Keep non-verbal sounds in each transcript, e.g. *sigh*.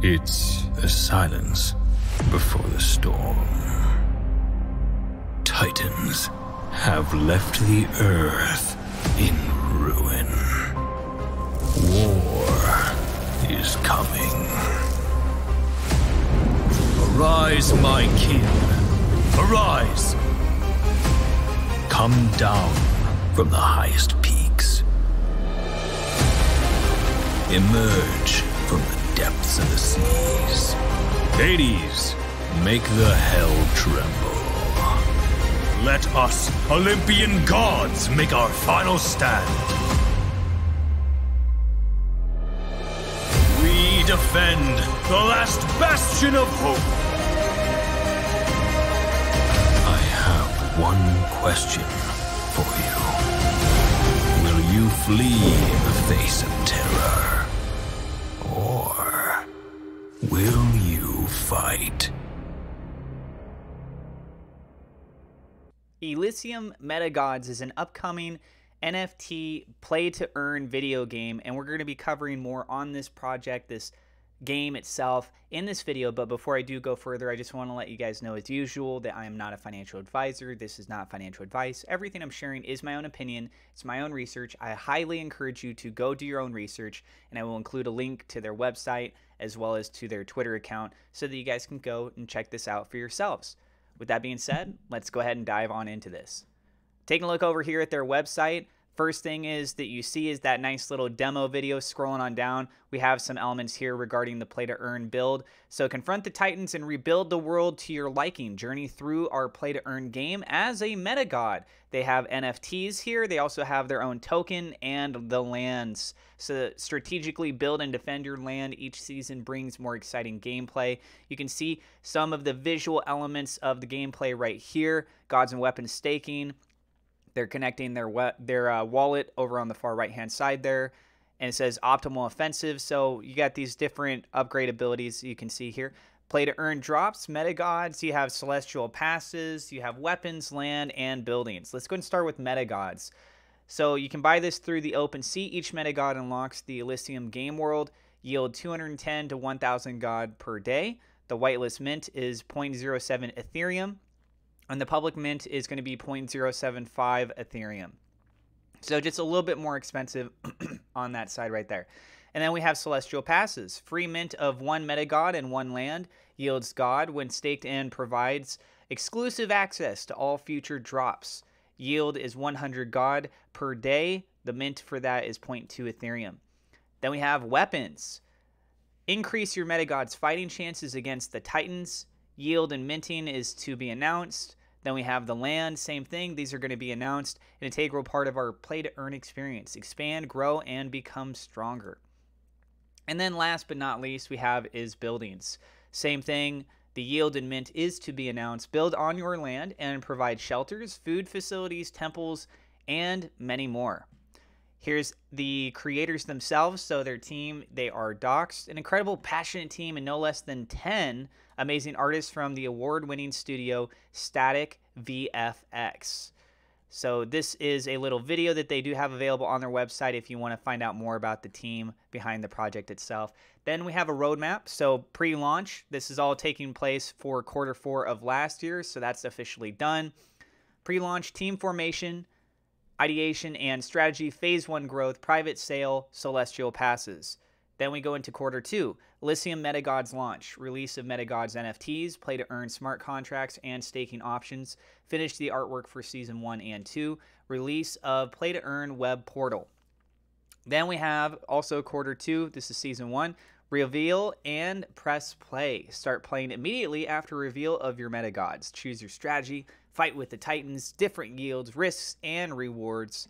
It's a silence before the storm. Titans have left the earth in ruin. War is coming. Arise, my king. Arise. Come down from the highest peaks. Emerge the depths of the seas. Hades, make the hell tremble. Let us, Olympian gods, make our final stand. We defend the last bastion of hope. I have one question for you. Will you flee in the face of terror? Will you fight? Elysium Metagods is an upcoming NFT play to earn video game, and we're going to be covering more on this project, this game itself in this video. But before I do go further, I just want to let you guys know, as usual, that I am not a financial advisor. This is not financial advice. Everything I'm sharing is my own opinion, it's my own research. I highly encourage you to go do your own research, and I will include a link to their website as well as to their Twitter account so that you guys can go and check this out for yourselves. With that being said, let's go ahead and dive on into this. Taking a look over here at their website, first thing is that you see is that nice little demo video scrolling on down. We have some elements here regarding the play to earn build. So confront the titans and rebuild the world to your liking. Journey through our play to earn game as a meta god. They have NFTs here. They also have their own token and the lands. So strategically build and defend your land. Each season brings more exciting gameplay. You can see some of the visual elements of the gameplay right here. Gods and weapons staking. They're connecting their we- their uh, wallet over on the far right hand side there, and it says optimal offensive. So you got these different upgrade abilities you can see here. Play to earn drops, meta gods. You have celestial passes. You have weapons, land, and buildings. Let's go and start with meta gods. So you can buy this through the OpenSea. Each meta god unlocks the Elysium game world. Yield 210 to 1,000 god per day. The whitelist mint is 0.07 Ethereum and the public mint is going to be 0.075 Ethereum. So just a little bit more expensive *clears throat* on that side right there. And then we have Celestial Passes. Free mint of one meta god and one land yields God when staked in provides exclusive access to all future drops. Yield is 100 God per day. The mint for that is 0.2 Ethereum. Then we have weapons. Increase your meta god's fighting chances against the Titans. Yield and minting is to be announced. Then we have the land, same thing. These are going to be announced, an integral part of our play to earn experience. Expand, grow, and become stronger. And then last but not least, we have is buildings. Same thing. The yield and mint is to be announced. Build on your land and provide shelters, food facilities, temples, and many more. Here's the creators themselves. So their team, they are doxxed, an incredible, passionate team, and no less than 10 amazing artists from the award-winning studio Static VFX. So this is a little video that they do have available on their website if you want to find out more about the team behind the project itself. Then we have a roadmap. So pre-launch, this is all taking place for quarter four of last year. So that's officially done. Pre-launch team formation, ideation and strategy, phase one growth, private sale, celestial passes. Then we go into quarter two, Elysium Metagods launch, release of Metagods NFTs, play to earn smart contracts and staking options, finish the artwork for season one and two, release of play to earn web portal. Then we have also quarter two, this is season one, reveal and press play. Start playing immediately after reveal of your Metagods. Choose your strategy, fight with the Titans, different yields, risks, and rewards.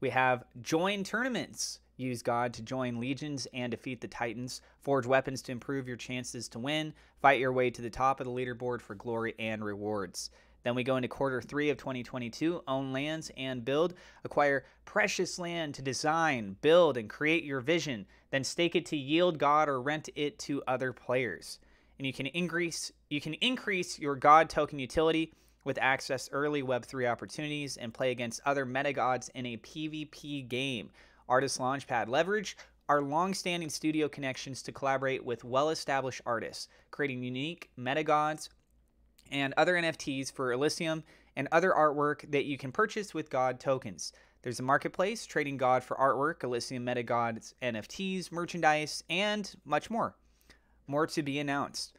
We have join tournaments. Use God to join legions and defeat the Titans. Forge weapons to improve your chances to win. Fight your way to the top of the leaderboard for glory and rewards. Then we go into quarter three of 2022 own lands and build. Acquire precious land to design, build, and create your vision. Then stake it to yield God or rent it to other players. And you can increase you can increase your God token utility with access early Web3 opportunities and play against other meta gods in a PvP game. Artist Launchpad leverage our long-standing studio connections to collaborate with well-established artists, creating unique metagods and other NFTs for Elysium and other artwork that you can purchase with God tokens. There's a marketplace trading God for artwork, Elysium metagods, NFTs, merchandise, and much more. More to be announced.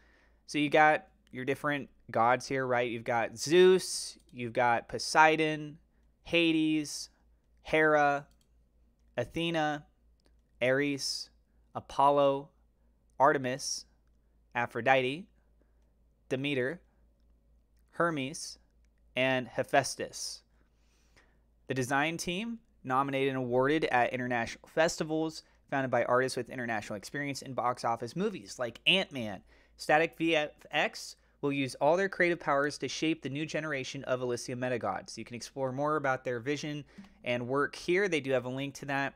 So you got your different gods here, right? You've got Zeus, you've got Poseidon, Hades, Hera, Athena, Ares, Apollo, Artemis, Aphrodite, Demeter, Hermes, and Hephaestus. The design team, nominated and awarded at international festivals, founded by artists with international experience in box office movies like Ant Man. Static VFX will use all their creative powers to shape the new generation of Elysium Metagods. You can explore more about their vision and work here. They do have a link to that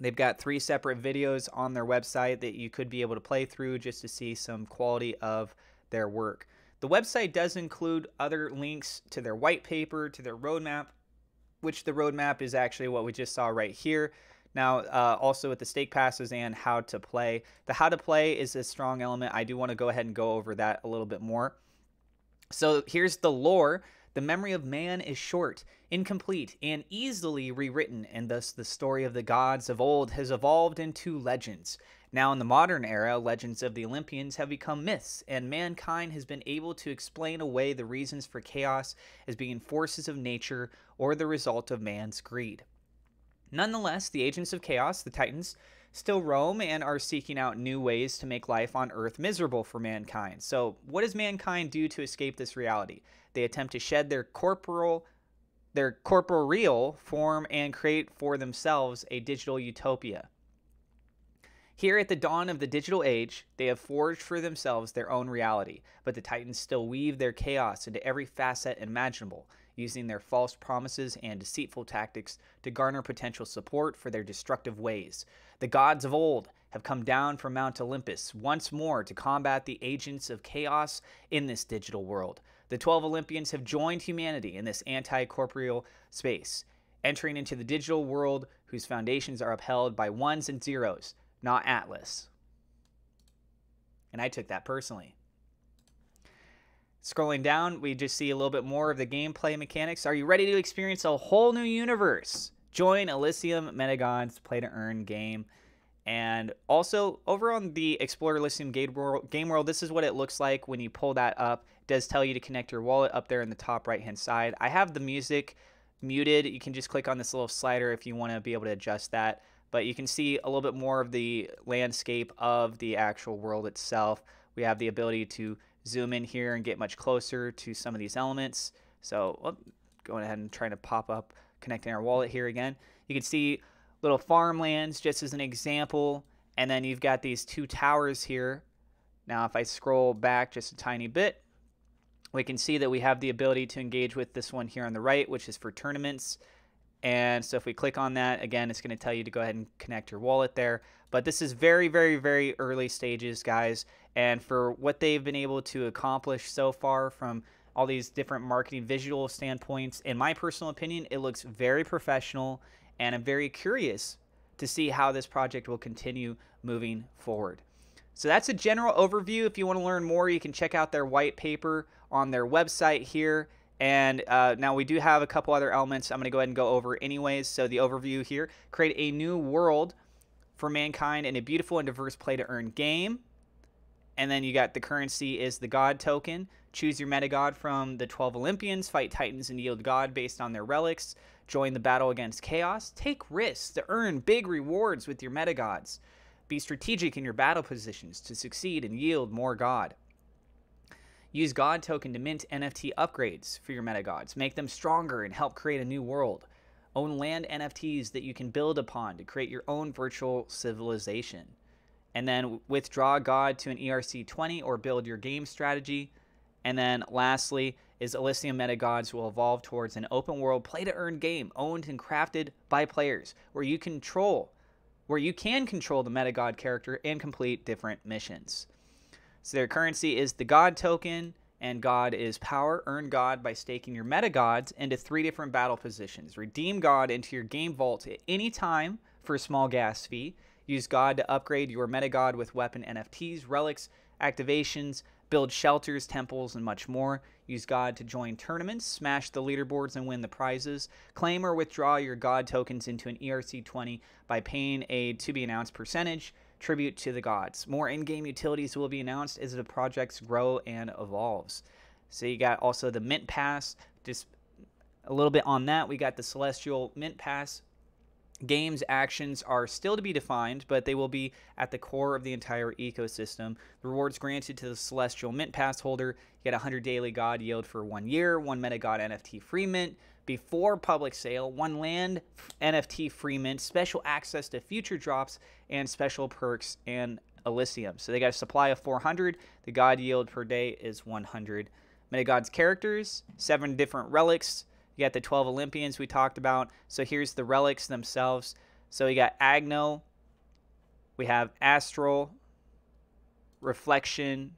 They've got three separate videos on their website that you could be able to play through just to see some quality of their work. The website does include other links to their white paper, to their roadmap, which the roadmap is actually what we just saw right here. Now, uh, also with the stake passes and how to play. The how to play is a strong element. I do want to go ahead and go over that a little bit more. So here's the lore. The memory of man is short, incomplete, and easily rewritten, and thus the story of the gods of old has evolved into legends. Now, in the modern era, legends of the Olympians have become myths, and mankind has been able to explain away the reasons for chaos as being forces of nature or the result of man's greed. Nonetheless, the agents of chaos, the Titans, still roam and are seeking out new ways to make life on Earth miserable for mankind. So, what does mankind do to escape this reality? They attempt to shed their corporal their corporeal form and create for themselves a digital utopia. Here at the dawn of the digital age, they have forged for themselves their own reality, but the Titans still weave their chaos into every facet imaginable, using their false promises and deceitful tactics to garner potential support for their destructive ways. The gods of old have come down from Mount Olympus once more to combat the agents of chaos in this digital world. The 12 Olympians have joined humanity in this anti corporeal space, entering into the digital world whose foundations are upheld by ones and zeros, not Atlas. And I took that personally. Scrolling down, we just see a little bit more of the gameplay mechanics. Are you ready to experience a whole new universe? Join Elysium Metagods Play to Earn game. And also, over on the Explorer Elysium Game World, game world, this is what it looks like when you pull that up. It does tell you to connect your wallet up there in the top right hand side. I have the music muted. You can just click on this little slider if you want to be able to adjust that. But you can see a little bit more of the landscape of the actual world itself. We have the ability to zoom in here and get much closer to some of these elements. So oh, going ahead and trying to pop up connecting our wallet here again. You can see little farmlands just as an example. And then you've got these two towers here. Now if I scroll back just a tiny bit, we can see that we have the ability to engage with this one here on the right, which is for tournaments. And so if we click on that, again, it's going to tell you to go ahead and connect your wallet there. But this is very, very, very early stages, guys. And for what they've been able to accomplish so far from all these different marketing visual standpoints, in my personal opinion, it looks very professional. And I'm very curious to see how this project will continue moving forward. So that's a general overview. If you want to learn more, you can check out their white paper on their website here. And uh, now we do have a couple other elements I'm going to go ahead and go over anyways. So the overview here, create a new world for mankind in a beautiful and diverse play to earn game. And then you got the currency is the God token. Choose your meta god from the 12 Olympians, fight titans and yield God based on their relics. Join the battle against chaos. Take risks to earn big rewards with your meta gods. Be strategic in your battle positions to succeed and yield more God. Use God token to mint NFT upgrades for your metagods. Make them stronger and help create a new world. Own land NFTs that you can build upon to create your own virtual civilization. And then withdraw God to an ERC20 or build your game strategy. And then lastly, is Elysium Metagods will evolve towards an open world play to earn game owned and crafted by players where you control where you can control the metagod character and complete different missions. So their currency is the God token, and God is power. Earn God by staking your metagods into three different battle positions. Redeem God into your game vault at any time for a small gas fee. Use God to upgrade your metagod with weapon NFTs, relics, activations, build shelters, temples, and much more. Use God to join tournaments, smash the leaderboards, and win the prizes. Claim or withdraw your God tokens into an ERC20 by paying a to be announced percentage tribute to the gods. More in game utilities will be announced as the projects grow and evolves. So you got also the Mint Pass. Just a little bit on that. We got the Celestial Mint Pass Games actions are still to be defined, but they will be at the core of the entire ecosystem. The rewards granted to the Celestial Mint Pass holder get 100 daily God yield for one year, one Meta God NFT free mint before public sale, one land NFT free mint, special access to future drops, and special perks and Elysium. So they got a supply of 400. The God yield per day is 100. Meta God's characters, seven different relics, you got the 12 Olympians we talked about. So here's the relics themselves. So we got Agno, we have Astral, Reflection,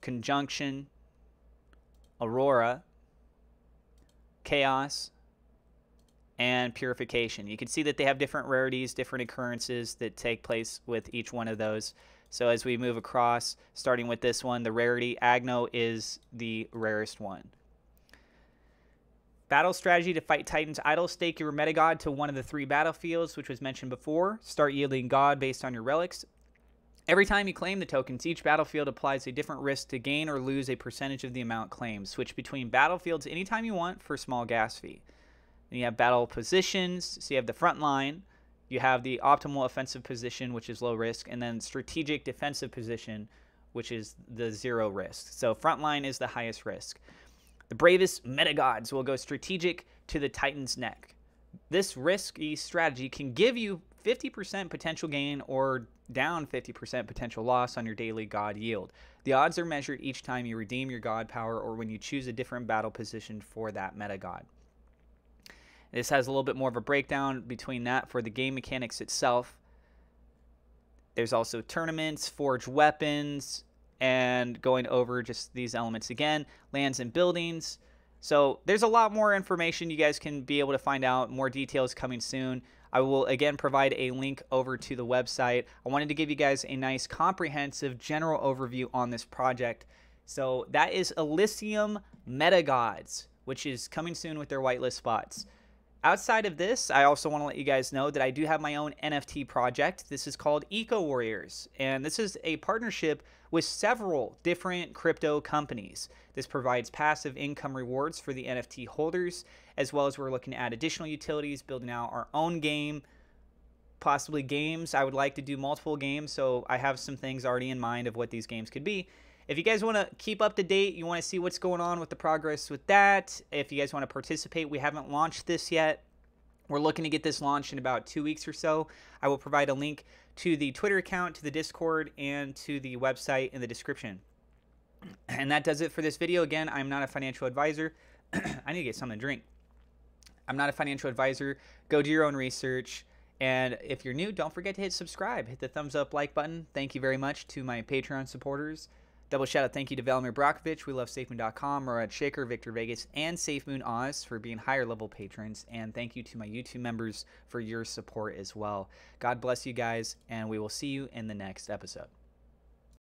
Conjunction, Aurora, Chaos, and Purification. You can see that they have different rarities, different occurrences that take place with each one of those. So as we move across, starting with this one, the rarity, Agno is the rarest one. Battle strategy to fight Titans. Idle stake your Metagod to one of the three battlefields, which was mentioned before. Start yielding god based on your relics. Every time you claim the tokens, each battlefield applies a different risk to gain or lose a percentage of the amount claimed. Switch between battlefields anytime you want for a small gas fee. Then you have battle positions. So you have the front line. You have the optimal offensive position, which is low risk, and then strategic defensive position, which is the zero risk. So front line is the highest risk. The bravest metagods will go strategic to the Titan's neck. This risky strategy can give you 50% potential gain or down 50% potential loss on your daily god yield. The odds are measured each time you redeem your god power or when you choose a different battle position for that meta god. This has a little bit more of a breakdown between that for the game mechanics itself. There's also tournaments, forge weapons, and going over just these elements again lands and buildings. So there's a lot more information you guys can be able to find out. More details coming soon. I will again provide a link over to the website. I wanted to give you guys a nice comprehensive general overview on this project. So that is Elysium Metagods, which is coming soon with their whitelist spots. Outside of this, I also want to let you guys know that I do have my own NFT project. This is called Eco Warriors, and this is a partnership with several different crypto companies. This provides passive income rewards for the NFT holders, as well as we're looking at additional utilities, building out our own game, possibly games. I would like to do multiple games, so I have some things already in mind of what these games could be. If you guys want to keep up to date, you want to see what's going on with the progress with that, if you guys want to participate, we haven't launched this yet. We're looking to get this launched in about two weeks or so. I will provide a link to the Twitter account, to the Discord, and to the website in the description. *clears throat* And that does it for this video. Again, I'm not a financial advisor. *clears throat* I need to get something to drink. I'm not a financial advisor. Go do your own research. And if you're new, don't forget to hit subscribe. Hit the thumbs up like button. Thank you very much to my Patreon supporters. Double shout out thank you to Velimir Brokovich. We love SafeMoon.com, Murad Shaker, Victor Vegas, and SafeMoon Oz for being higher level patrons. And thank you to my YouTube members for your support as well. God bless you guys, and we will see you in the next episode.